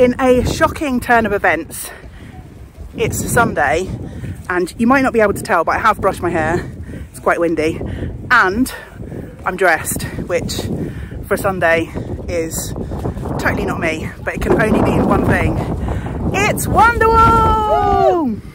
in a shocking turn of events, it's Sunday and you might not be able to tell, but I have brushed my hair. It's quite windy and I'm dressed, which for a Sunday is totally not me, but it can only mean one thing. It's Wonderwool!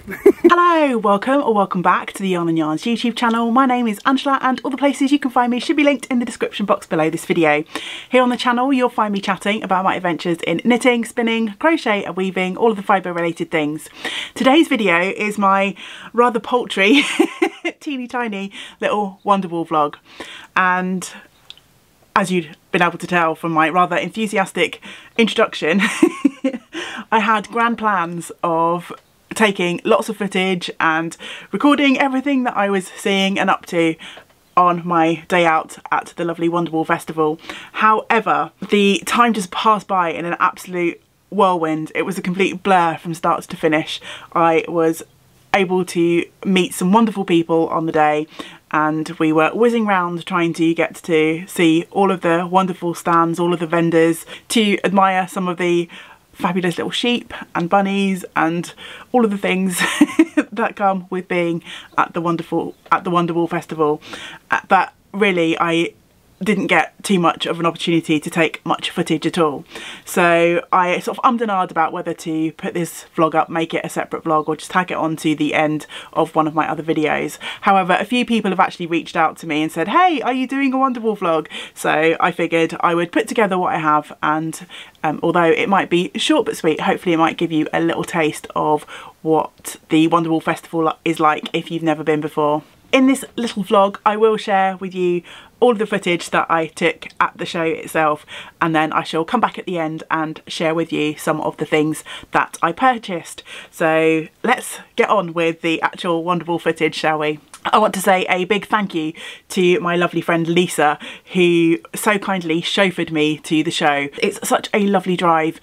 Hello, welcome or welcome back to the Yarn N Yarns YouTube channel. My name is Angela and all the places you can find me should be linked in the description box below this video. Here on the channel you'll find me chatting about my adventures in knitting, spinning, crochet and weaving, all of the fibre related things. Today's video is my rather paltry, teeny tiny little Wonderwool vlog and as you'd been able to tell from my rather enthusiastic introduction, I had grand plans of taking lots of footage and recording everything that I was seeing and up to on my day out at the lovely Wonderwool Festival. However, the time just passed by in an absolute whirlwind. It was a complete blur from start to finish. I was able to meet some wonderful people on the day and we were whizzing around trying to get to see all of the wonderful stands, all of the vendors, to admire some of the fabulous little sheep and bunnies and all of the things that come with being at the wonderful at the Wonderwool Festival. Uh, but really I didn't get too much of an opportunity to take much footage at all. So I sort of ummed and about whether to put this vlog up, make it a separate vlog or just tag it on to the end of one of my other videos. However, a few people have actually reached out to me and said, hey, are you doing a Wonderwool vlog? So I figured I would put together what I have and um, although it might be short but sweet, hopefully it might give you a little taste of what the Wonderwool Festival is like if you've never been before. In this little vlog I will share with you all of the footage that I took at the show itself and then I shall come back at the end and share with you some of the things that I purchased. So let's get on with the actual Wonderwool footage shall we? I want to say a big thank you to my lovely friend Lisa who so kindly chauffeured me to the show. It's such a lovely drive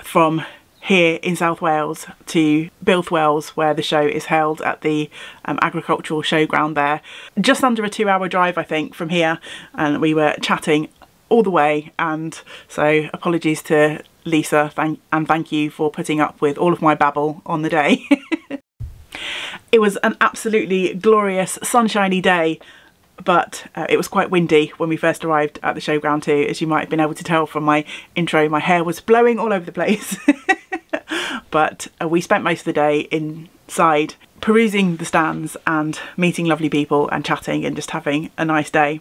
from here in South Wales to Builth Wells where the show is held at the um, agricultural showground there. Just under a two hour drive I think from here and we were chatting all the way and so apologies to Lisa thank and thank you for putting up with all of my babble on the day. it was an absolutely glorious sunshiny day but uh, it was quite windy when we first arrived at the showground too as you might have been able to tell from my intro my hair was blowing all over the place but uh, we spent most of the day inside perusing the stands and meeting lovely people and chatting and just having a nice day.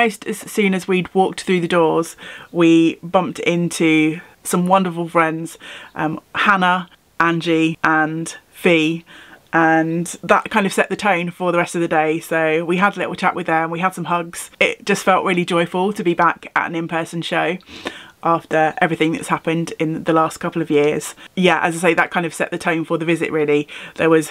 Almost as soon as we'd walked through the doors, we bumped into some wonderful friends, um, Hannah, Angie and Fee and that kind of set the tone for the rest of the day. So we had a little chat with them we had some hugs. It just felt really joyful to be back at an in-person show after everything that's happened in the last couple of years. Yeah as i say that kind of set the tone for the visit really. There was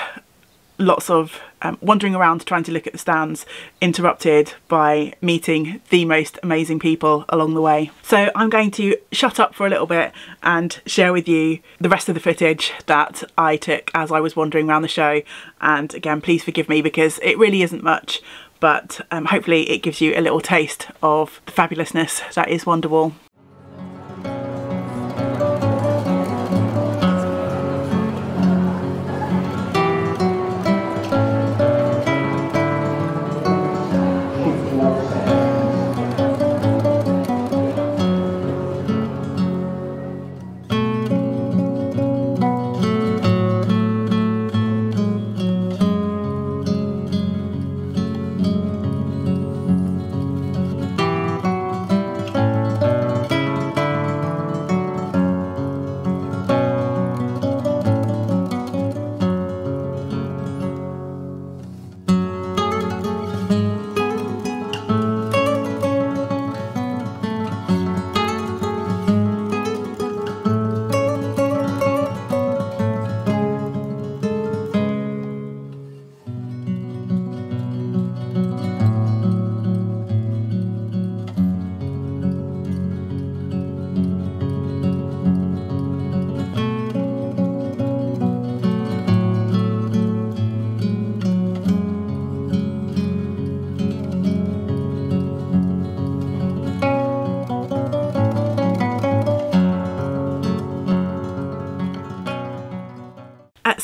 lots of um, wandering around trying to look at the stands interrupted by meeting the most amazing people along the way. So I'm going to shut up for a little bit and share with you the rest of the footage that I took as I was wandering around the show and again please forgive me because it really isn't much but um, hopefully it gives you a little taste of the fabulousness that is Wonderwool.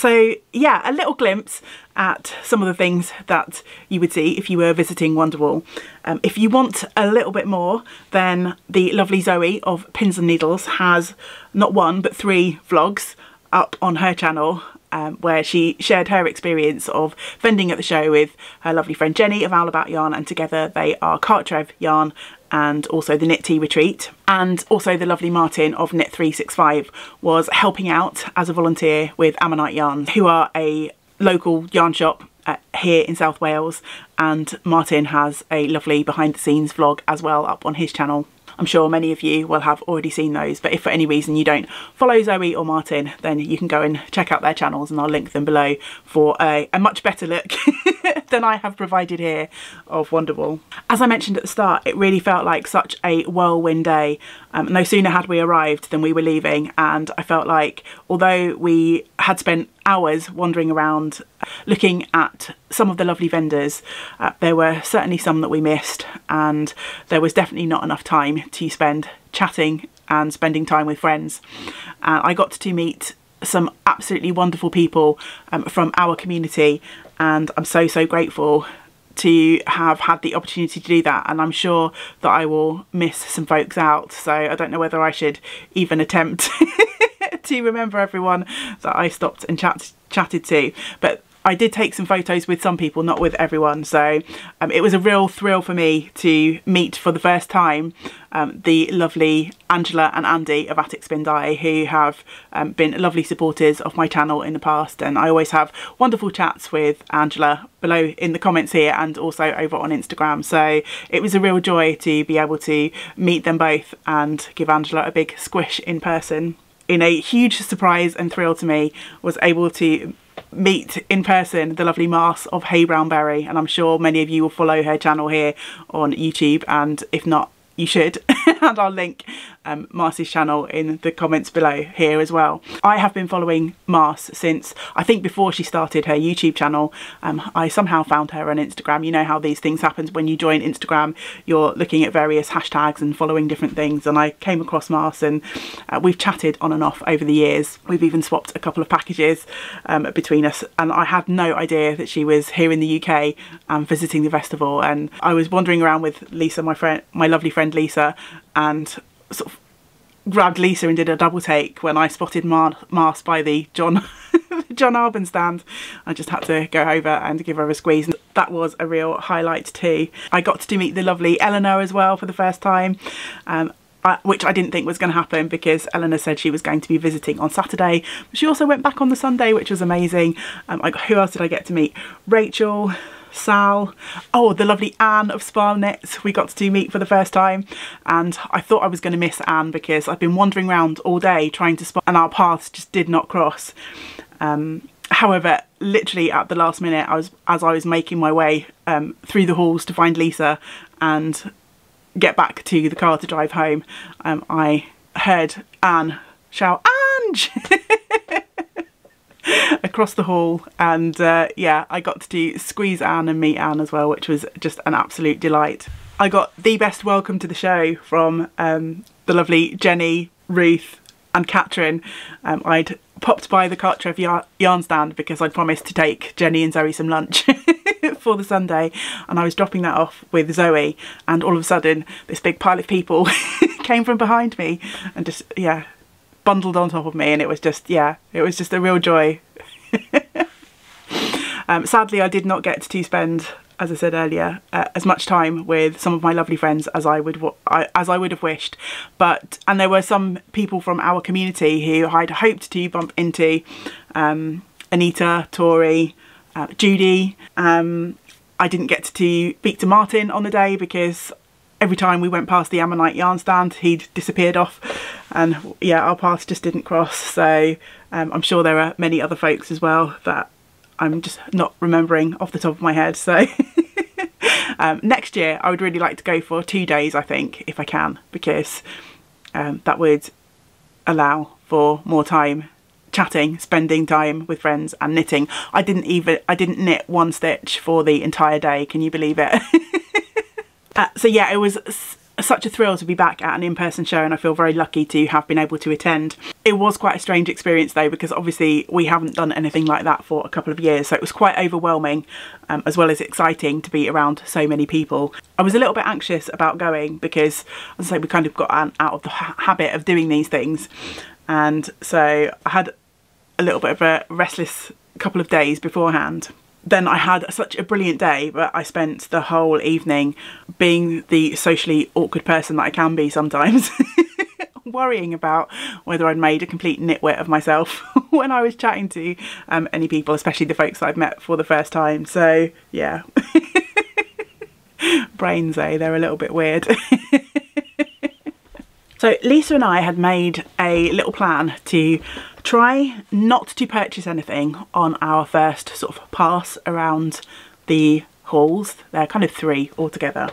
So yeah, a little glimpse at some of the things that you would see if you were visiting Wonderwool. Um, if you want a little bit more, then the lovely Zoe of Pins and Needles has not one but three vlogs up on her channel um, where she shared her experience of vending at the show with her lovely friend Jenny of Owl About Yarn and together they are Cartref Yarn and also the Knit Tea Retreat. And also the lovely Martin of Knit 365 was helping out as a volunteer with Ammonite Yarn who are a local yarn shop uh, here in South Wales. And Martin has a lovely behind the scenes vlog as well up on his channel I'm sure many of you will have already seen those, but if for any reason you don't follow Zoe or Martin, then you can go and check out their channels and I'll link them below for a, a much better look than I have provided here of Wonderwool. As I mentioned at the start, it really felt like such a whirlwind day. Um, no sooner had we arrived than we were leaving and I felt like although we had spent hours wandering around looking at some of the lovely vendors. Uh, there were certainly some that we missed and there was definitely not enough time to spend chatting and spending time with friends. Uh, I got to meet some absolutely wonderful people um, from our community and I'm so so grateful to have had the opportunity to do that. And I'm sure that I will miss some folks out. So I don't know whether I should even attempt to remember everyone that I stopped and chat chatted to. But I did take some photos with some people, not with everyone. So um, it was a real thrill for me to meet for the first time um, the lovely Angela and Andy of Attic Spin Dye who have um, been lovely supporters of my channel in the past. And I always have wonderful chats with Angela below in the comments here and also over on Instagram. So it was a real joy to be able to meet them both and give Angela a big squish in person in a huge surprise and thrill to me was able to meet in person the lovely Mars of Hey Brown Berry and I'm sure many of you will follow her channel here on YouTube and if not you should. And I'll link um, Marcy's channel in the comments below here as well. I have been following Mars since I think before she started her YouTube channel. Um, I somehow found her on Instagram. You know how these things happen when you join Instagram. You're looking at various hashtags and following different things and I came across Mars and uh, we've chatted on and off over the years. We've even swapped a couple of packages um, between us and I had no idea that she was here in the UK and visiting the festival and I was wandering around with Lisa, my friend, my lovely friend Lisa and sort of grabbed Lisa and did a double take when I spotted Mar Mars by the John John Arbon stand. I just had to go over and give her a squeeze. And that was a real highlight too. I got to meet the lovely Eleanor as well for the first time. Um, I, which I didn't think was going to happen because Eleanor said she was going to be visiting on Saturday. She also went back on the Sunday, which was amazing. Um, I, who else did I get to meet? Rachel, Sal, oh the lovely Anne of Spa Knits we got to do meet for the first time. And I thought I was going to miss Anne because I've been wandering around all day trying to spot and our paths just did not cross. Um, however literally at the last minute I was as I was making my way um, through the halls to find Lisa and get back to the car to drive home um, I heard Anne shout Ange across the hall and uh, yeah I got to do squeeze Anne and meet Anne as well which was just an absolute delight. I got the best welcome to the show from um, the lovely Jenny, Ruth and Catherine. Um, I'd popped by the Cartref yarn stand because I'd promised to take Jenny and Zoe some lunch for the Sunday and I was dropping that off with Zoe and all of a sudden this big pile of people came from behind me and just yeah bundled on top of me and it was just, yeah, it was just a real joy. um, sadly, I did not get to spend, as I said earlier, uh, as much time with some of my lovely friends as I would as I would have wished. But and there were some people from our community who I'd hoped to bump into, um, Anita, Tori, uh, Judy. Um, I didn't get to speak to Martin on the day because every time we went past the Ammonite yarn stand he'd disappeared off and yeah our paths just didn't cross so um, I'm sure there are many other folks as well that I'm just not remembering off the top of my head so um, next year I would really like to go for two days I think if I can because um, that would allow for more time chatting, spending time with friends and knitting. I didn't even, I didn't knit one stitch for the entire day, can you believe it? Uh, so yeah, it was such a thrill to be back at an in-person show and I feel very lucky to have been able to attend. It was quite a strange experience though because obviously we haven't done anything like that for a couple of years so it was quite overwhelming um, as well as exciting to be around so many people. I was a little bit anxious about going because as I say we kind of got out of the ha habit of doing these things and so I had a little bit of a restless couple of days beforehand then I had such a brilliant day, but I spent the whole evening being the socially awkward person that I can be sometimes. worrying about whether I'd made a complete nitwit of myself when I was chatting to um, any people, especially the folks I've met for the first time. So yeah, brains, eh? They're a little bit weird. So Lisa and I had made a little plan to Try not to purchase anything on our first sort of pass around the halls. They're kind of three altogether.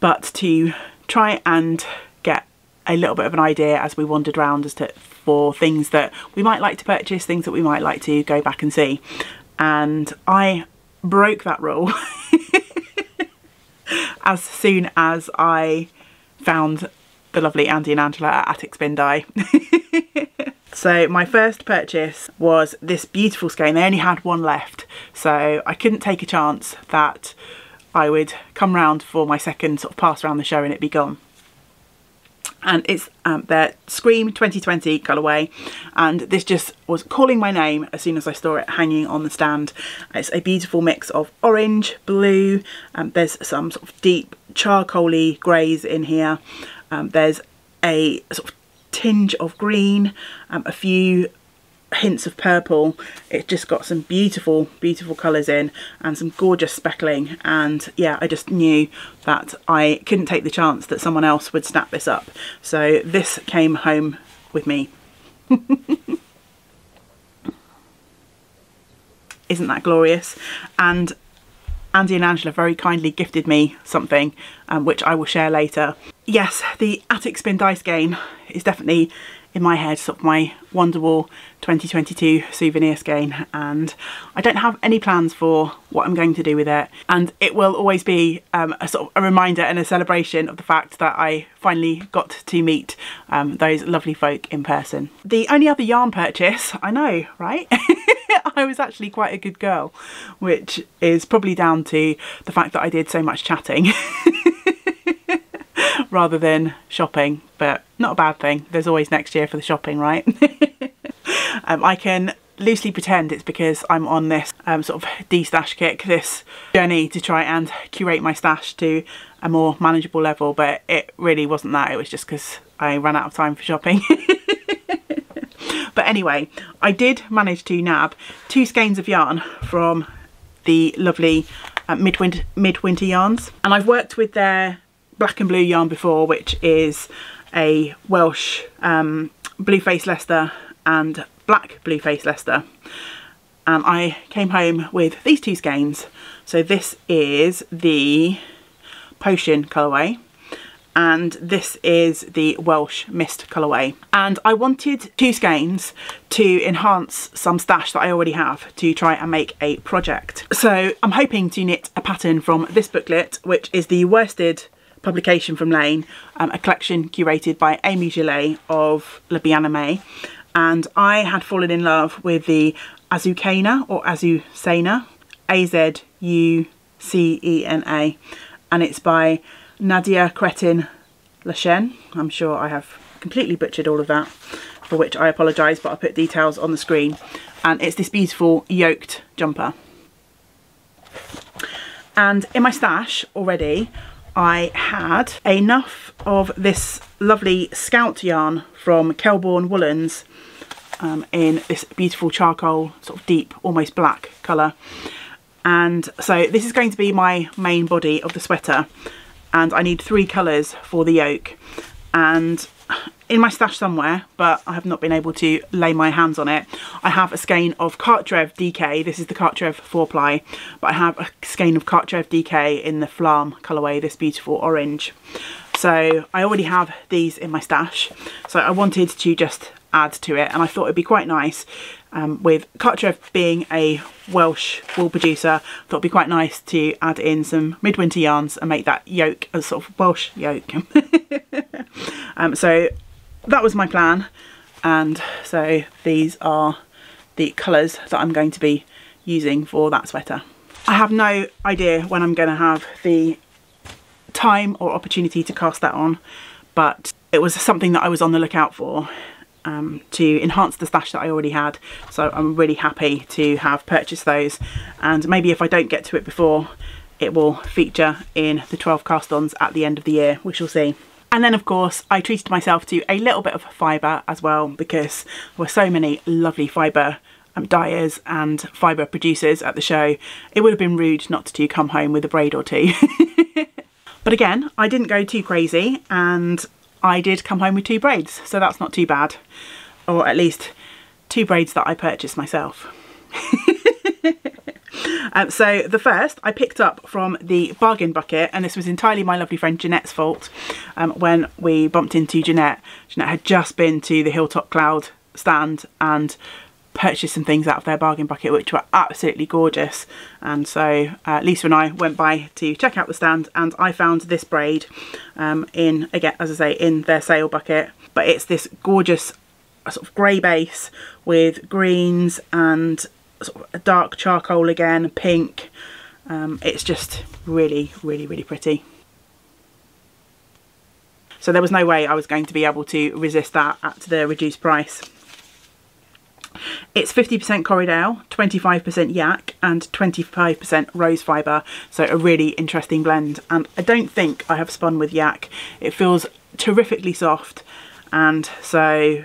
But to try and get a little bit of an idea as we wandered around as to for things that we might like to purchase, things that we might like to go back and see. And I broke that rule as soon as I found the lovely Andy and Angela at Attic Spin Dye. So my first purchase was this beautiful skein. They only had one left. So I couldn't take a chance that I would come round for my second sort of pass around the show and it be gone. And it's um, their Scream 2020 colourway and this just was calling my name as soon as I saw it hanging on the stand. It's a beautiful mix of orange, blue, um, there's some sort of deep charcoaly greys in here. Um, there's a sort of tinge of green, um, a few hints of purple. It's just got some beautiful, beautiful colours in and some gorgeous speckling. And yeah, I just knew that I couldn't take the chance that someone else would snap this up. So this came home with me. Isn't that glorious? And Andy and Angela very kindly gifted me something um, which I will share later. Yes, the Attic Spin Dye skein is definitely in my head sort of my Wonderwool 2022 souvenir skein and I don't have any plans for what I'm going to do with it and it will always be um, a sort of a reminder and a celebration of the fact that I finally got to meet um, those lovely folk in person. The only other yarn purchase, I know right, I was actually quite a good girl which is probably down to the fact that I did so much chatting rather than shopping, but not a bad thing. There's always next year for the shopping, right? um, I can loosely pretend it's because I'm on this um, sort of de-stash kick, this journey to try and curate my stash to a more manageable level, but it really wasn't that. It was just because I ran out of time for shopping. But anyway, I did manage to nab two skeins of yarn from the lovely uh, Midwinter, Midwinter Yarns. And I've worked with their black and blue yarn before, which is a Welsh um, Blueface Leicester and black Blueface Leicester. And I came home with these two skeins. So this is the Potion colourway and this is the Welsh Mist colourway. And I wanted two skeins to enhance some stash that I already have to try and make a project. So I'm hoping to knit a pattern from this booklet, which is the worsted publication from Laine, um, a collection curated by Amy Gillet of Le Bien-Aimé. And I had fallen in love with the Azucena or Azucena, A-Z-U-C-E-N-A. And it's by Nadia Cretin Lachen. I'm sure I have completely butchered all of that, for which I apologise, but I'll put details on the screen. And it's this beautiful yoked jumper. And in my stash already, I had enough of this lovely Scout yarn from Kelbourne Woolens um, in this beautiful charcoal, sort of deep, almost black colour. And so this is going to be my main body of the sweater and I need three colours for the yoke. And in my stash somewhere, but I have not been able to lay my hands on it. I have a skein of Cartref DK, this is the Cartref 4 ply, but I have a skein of Cartref DK in the Flam colourway, this beautiful orange. So I already have these in my stash, so I wanted to just add to it. And I thought it'd be quite nice um, with Cartref being a Welsh wool producer thought it'd be quite nice to add in some midwinter yarns and make that yoke a sort of Welsh yoke. Um, so that was my plan. And so these are the colours that I'm going to be using for that sweater. I have no idea when I'm going to have the time or opportunity to cast that on but it was something that I was on the lookout for um, to enhance the stash that I already had so I'm really happy to have purchased those and maybe if I don't get to it before it will feature in the 12 cast-ons at the end of the year we shall see. And then of course I treated myself to a little bit of fibre as well because there were so many lovely fibre um, dyers and fibre producers at the show. It would have been rude not to come home with a braid or two. but again, I didn't go too crazy and I did come home with two braids, so that's not too bad. Or at least two braids that I purchased myself. Um, so the first I picked up from the bargain bucket and this was entirely my lovely friend Jeanette's fault. Um, when we bumped into Jeanette, Jeanette had just been to the Hilltop Cloud stand and purchased some things out of their bargain bucket which were absolutely gorgeous and so uh, Lisa and I went by to check out the stand and I found this braid um, in again as I say in their sale bucket but it's this gorgeous sort of grey base with greens and sort of a dark charcoal again, pink. Um, it's just really, really, really pretty. So there was no way I was going to be able to resist that at the reduced price. It's 50% Corriedale, 25% yak and 25% rose fibre. So a really interesting blend. And I don't think I have spun with yak. It feels terrifically soft. And so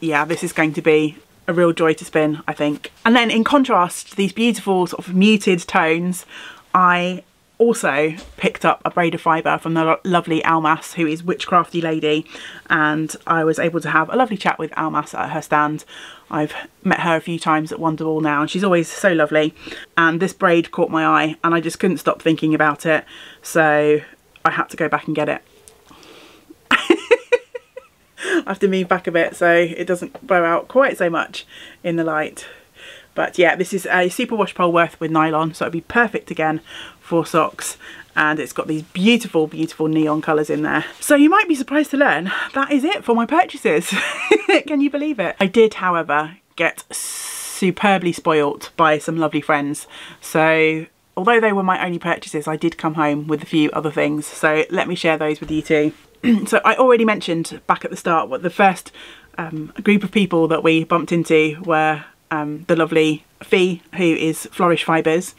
yeah, this is going to be a real joy to spin, I think. And then in contrast to these beautiful sort of muted tones, I also picked up a braid of fibre from the lovely Almas, who is Witchcrafty Lady, and I was able to have a lovely chat with Almas at her stand. I've met her a few times at Wonderwool now, and she's always so lovely. And this braid caught my eye, and I just couldn't stop thinking about it, so I had to go back and get it. I have to move back a bit so it doesn't blow out quite so much in the light. But yeah, this is a super wash worth with nylon, so it'd be perfect again for socks. And it's got these beautiful, beautiful neon colours in there. So you might be surprised to learn that is it for my purchases. Can you believe it? I did, however, get superbly spoilt by some lovely friends. So although they were my only purchases, I did come home with a few other things. So let me share those with you too. so I already mentioned back at the start what the first um, group of people that we bumped into were um, the lovely Fee, who is Flourish Fibres,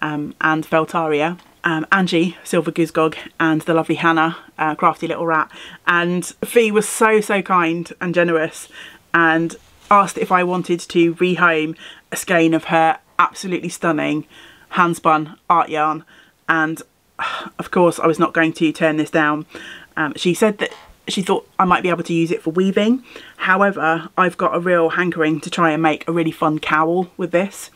um, and Feltaria, um, Angie, Silver Goosegog, and the lovely Hannah, uh, Crafty Little Rat. And Fee was so, so kind and generous and asked if I wanted to rehome a skein of her absolutely stunning handspun art yarn. And of course, I was not going to turn this down. Um, she said that she thought I might be able to use it for weaving. However, I've got a real hankering to try and make a really fun cowl with this.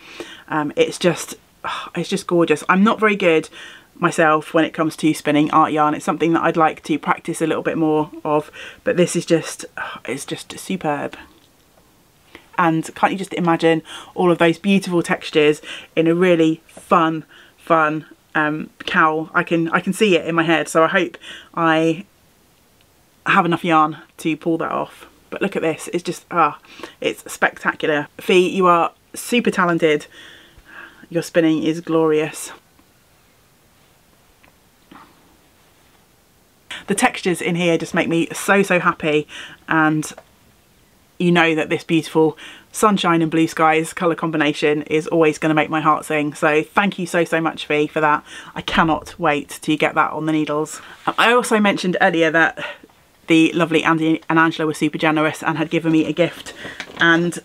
Um, it's just, it's just gorgeous. I'm not very good myself when it comes to spinning art yarn. It's something that I'd like to practice a little bit more of, but this is just, it's just superb. And can't you just imagine all of those beautiful textures in a really fun, fun um, cowl? I can, I can see it in my head. So I hope I have enough yarn to pull that off. But look at this, it's just, ah, it's spectacular. Fee, you are super talented. Your spinning is glorious. The textures in here just make me so, so happy. And you know that this beautiful sunshine and blue skies colour combination is always going to make my heart sing. So thank you so, so much, Fee, for that. I cannot wait to get that on the needles. I also mentioned earlier that the lovely Andy and Angela were super generous and had given me a gift. And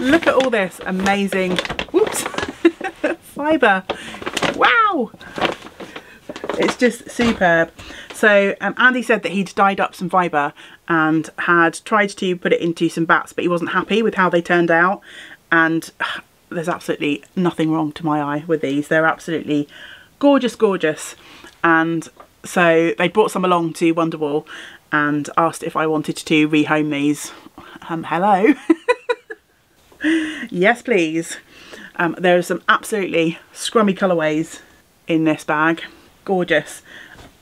look at all this amazing, whoops, fibre. Wow! It's just superb. So um, Andy said that he'd dyed up some fibre and had tried to put it into some bats, but he wasn't happy with how they turned out. And uh, there's absolutely nothing wrong to my eye with these. They're absolutely gorgeous, gorgeous. And so they brought some along to Wonderwool and asked if I wanted to rehome these. Um, hello. yes, please. Um, there are some absolutely scrummy colourways in this bag. Gorgeous.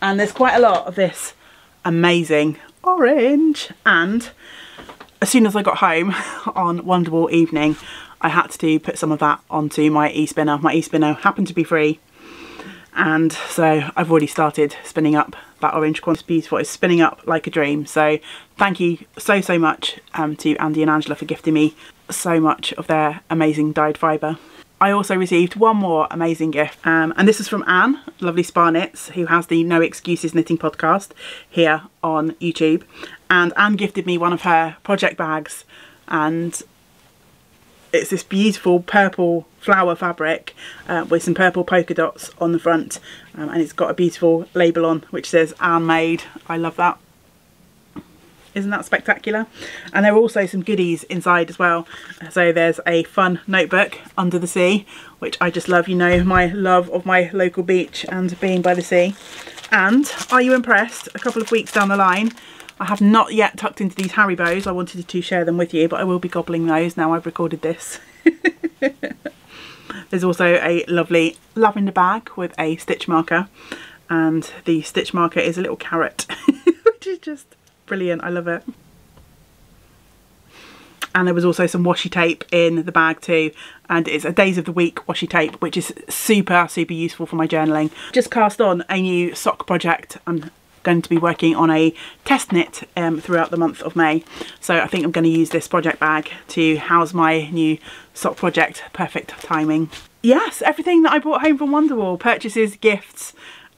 And there's quite a lot of this amazing orange. And as soon as I got home on Wonderwool evening, I had to put some of that onto my e-spinner. My e-spinner happened to be free. And so I've already started spinning up that orange quantity. It's beautiful. It's spinning up like a dream. So thank you so, so much um, to Andy and Angela for gifting me so much of their amazing dyed fibre. I also received one more amazing gift um, and this is from Anne, Lovely Spa Knits, who has the No Excuses Knitting podcast here on YouTube and Anne gifted me one of her project bags and it's this beautiful purple flower fabric uh, with some purple polka dots on the front um, and it's got a beautiful label on which says Anne made. I love that. Isn't that spectacular? And there are also some goodies inside as well. So there's a fun notebook, Under the Sea, which I just love. You know my love of my local beach and being by the sea. And are you impressed? A couple of weeks down the line, I have not yet tucked into these Harry Haribos. I wanted to share them with you, but I will be gobbling those now I've recorded this. There's also a lovely lavender bag with a stitch marker and the stitch marker is a little carrot, which is just brilliant. I love it. And there was also some washi tape in the bag too. And it's a days of the week washi tape, which is super, super useful for my journaling. Just cast on a new sock project. I'm going to be working on a test knit um, throughout the month of May. So I think I'm going to use this project bag to house my new sock project. Perfect timing. Yes, everything that I brought home from Wonderwool, purchases, gifts,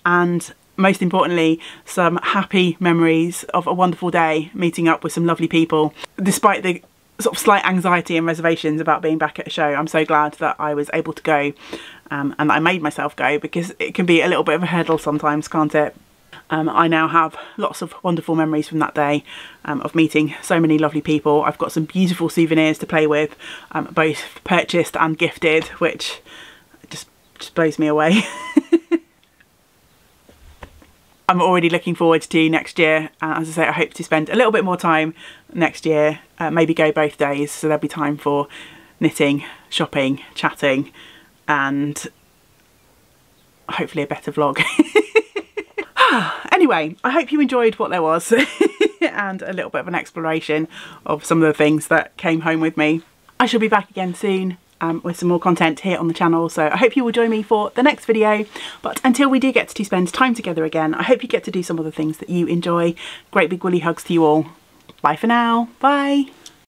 and most importantly, some happy memories of a wonderful day meeting up with some lovely people. Despite the sort of slight anxiety and reservations about being back at a show, I'm so glad that I was able to go um, and I made myself go because it can be a little bit of a hurdle sometimes, can't it? Um, I now have lots of wonderful memories from that day um, of meeting so many lovely people. I've got some beautiful souvenirs to play with, um, both purchased and gifted, which just, just blows me away. I'm already looking forward to next year. Uh, as I say, I hope to spend a little bit more time next year, uh, maybe go both days, so there'll be time for knitting, shopping, chatting, and hopefully a better vlog. anyway, I hope you enjoyed what there was and a little bit of an exploration of some of the things that came home with me. I shall be back again soon um, with some more content here on the channel so I hope you will join me for the next video but until we do get to spend time together again I hope you get to do some of the things that you enjoy. Great big woolly hugs to you all. Bye for now. Bye.